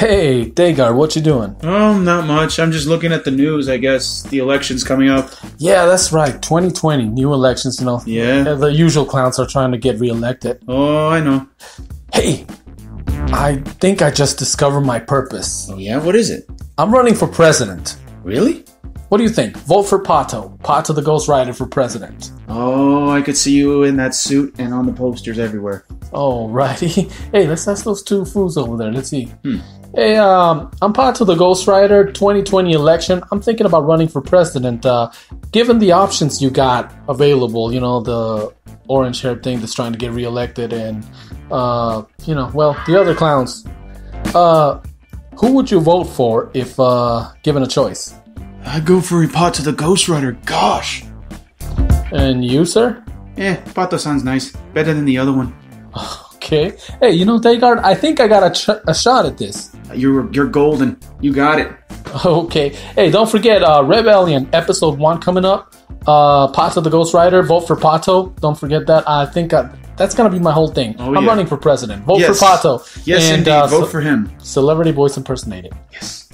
Hey, Dagar, what you doing? Oh, not much. I'm just looking at the news. I guess the election's coming up. Yeah, that's right. 2020, new elections, you know. Yeah. The usual clowns are trying to get reelected. Oh, I know. Hey, I think I just discovered my purpose. Oh, yeah. What is it? I'm running for president. Really? What do you think? Vote for Pato. Pato the Ghostwriter for president. Oh, I could see you in that suit and on the posters everywhere. Oh, righty. hey, let's ask those two fools over there. Let's see. Hmm. Hey, um, I'm Pato the Ghostwriter. 2020 election. I'm thinking about running for president. Uh, given the options you got available, you know, the orange haired thing that's trying to get reelected, and, uh, you know, well, the other clowns. Uh, who would you vote for if uh, given a choice? I'd go for Pato the Ghostwriter. Gosh. And you, sir? Yeah, Pato sounds nice. Better than the other one. Okay. Hey, you know, Dagard, I think I got a, ch- a shot at this. You're you're golden. You got it. Okay. Hey, don't forget uh, Reb-Alien episode one coming up. Uh, Pato the Ghostwriter. Vote for Pato. Don't forget that. I think uh, that's gonna be my whole thing. Oh, I'm yeah. running for president. Vote Yes. for Pato. Yes, and, indeed. uh, Vote for him. celebrity voice impersonated. Yes.